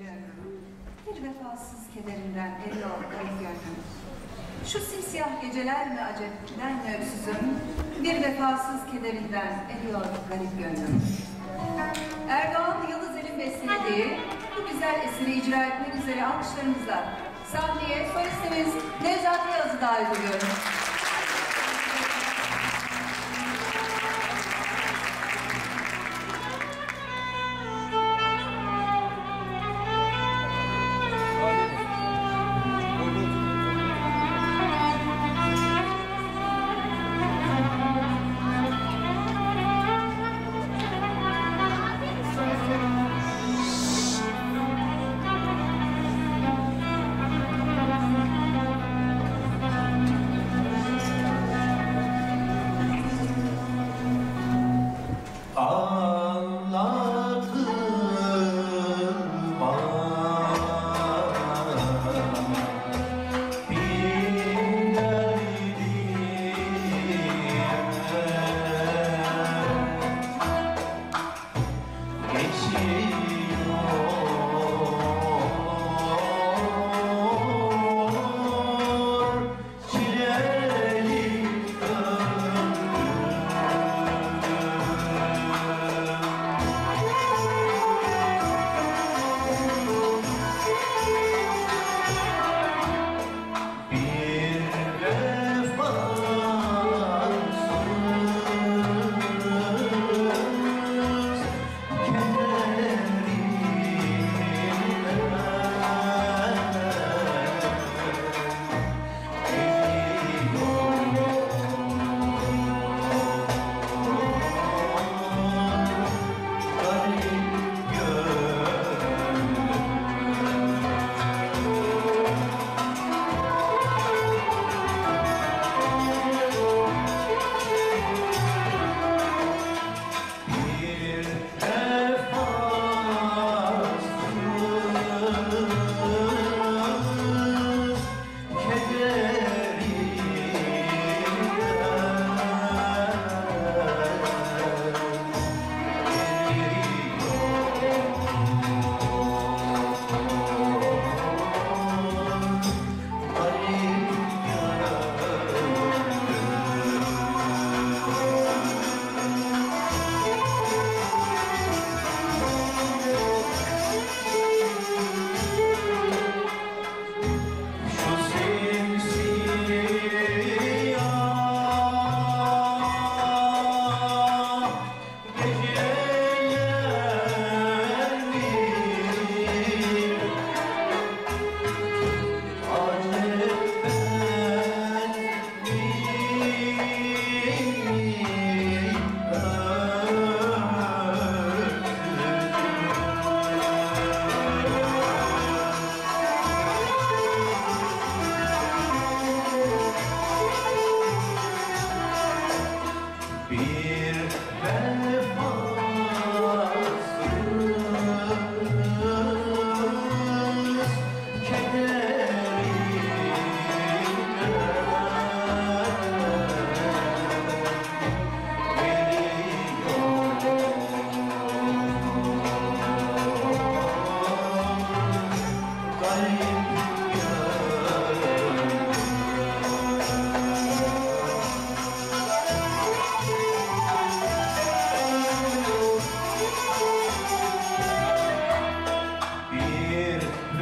Bir vefasız kederinden eriyor garip gönlüm. Şu simsiyah geceler mi acep, ben mi öksüzüm? Bir vefasız kederinden eriyor garip gönlüm. Erdoğan Yıldız Elin beslediği bu güzel eseri icra etmek üzere alkışlarımızla sahneye solistimiz Nevzat Yağız'ı davet ediyorum.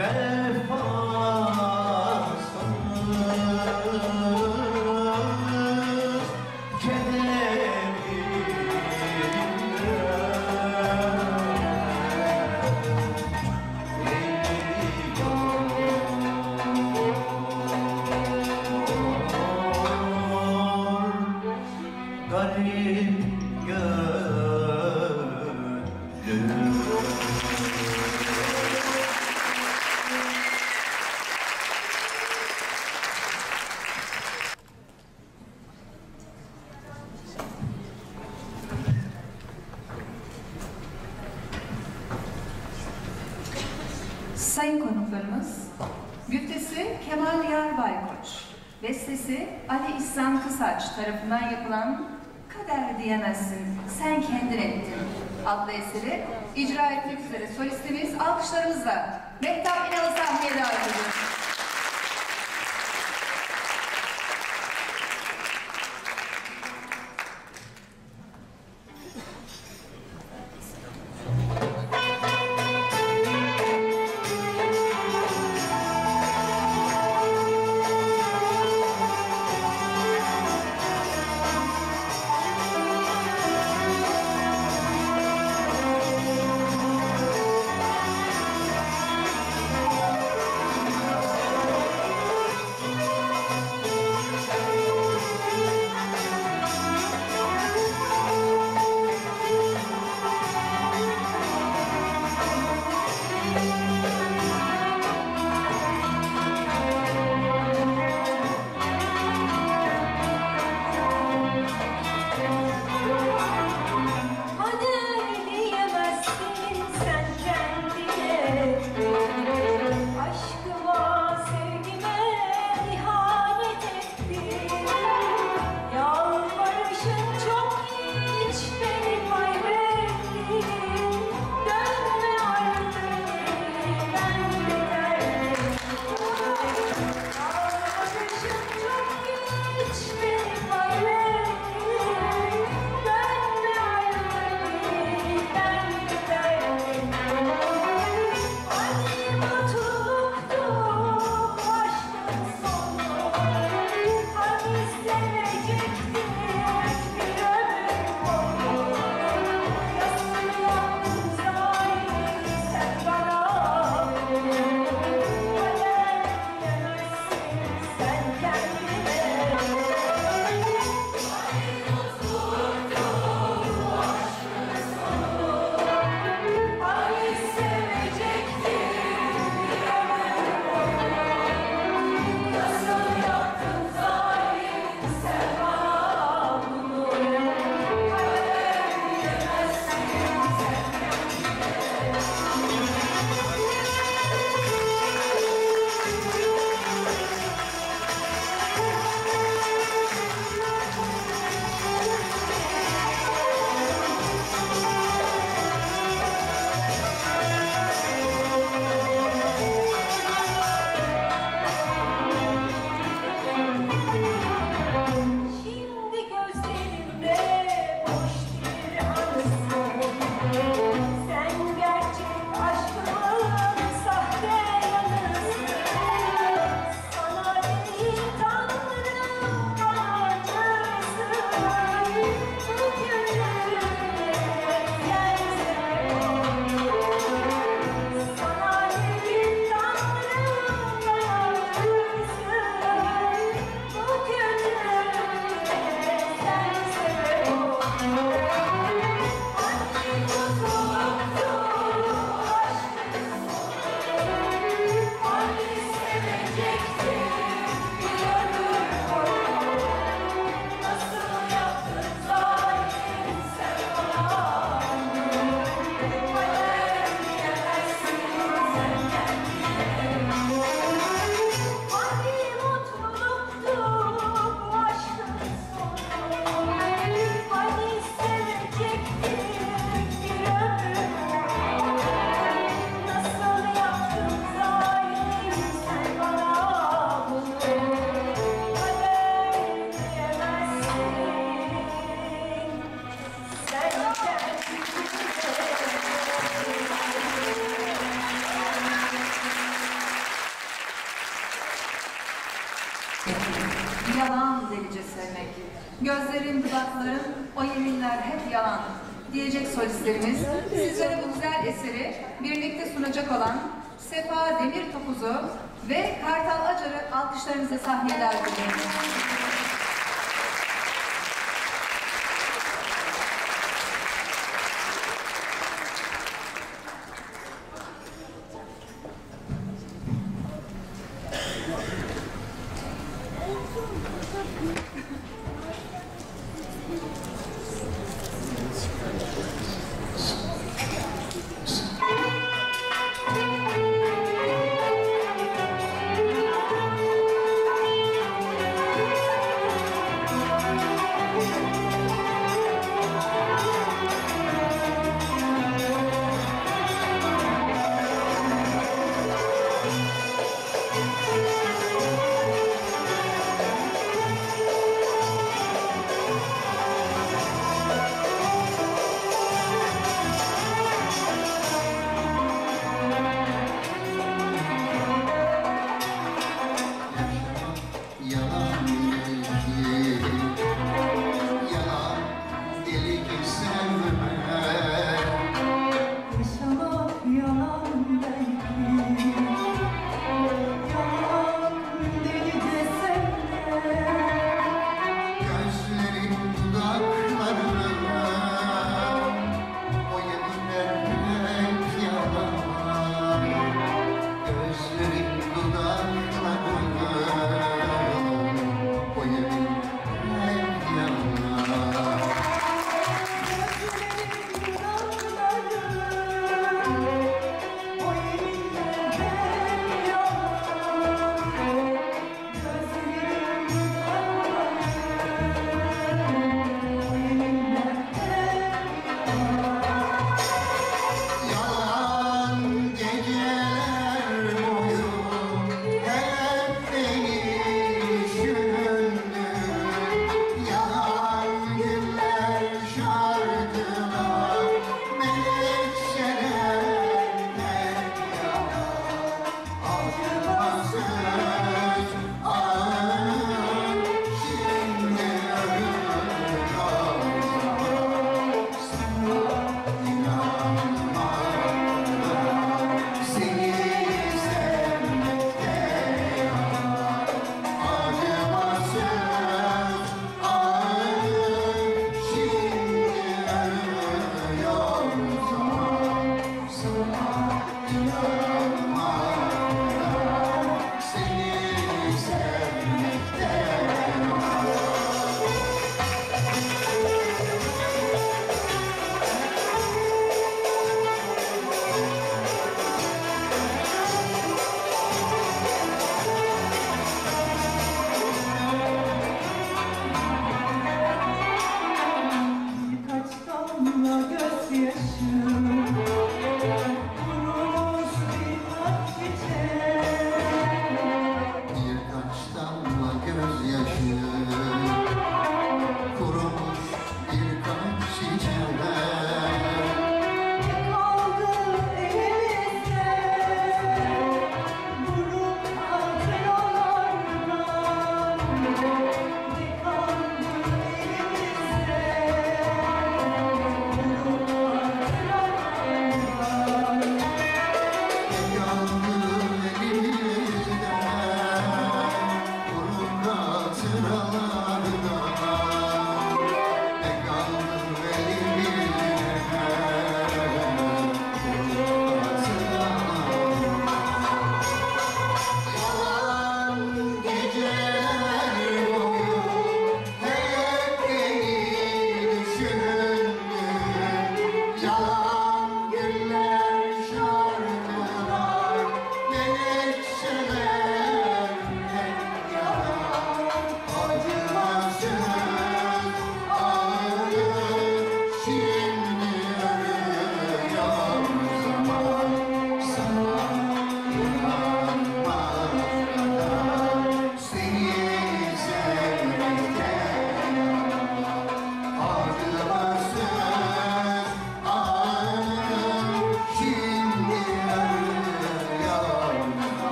Bir Sayın konuklarımız, güftesi Kemal Yar Baykoç, bestesi Ali İhsan Kısaç tarafından yapılan Kader Diyemezsin, Sen Kendin Ettin adlı eseri icra etmek üzere solistimiz alkış alkışlarımızla Mehtap İnal'ı sahneye davet ediyoruz.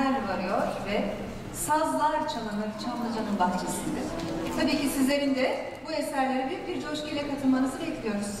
Kimler varıyor ve Sazlar çalınır Çamlıca'nın bahçesinde. Tabii ki sizlerin de bu eserlere büyük bir coşkuyla katılmanızı bekliyoruz.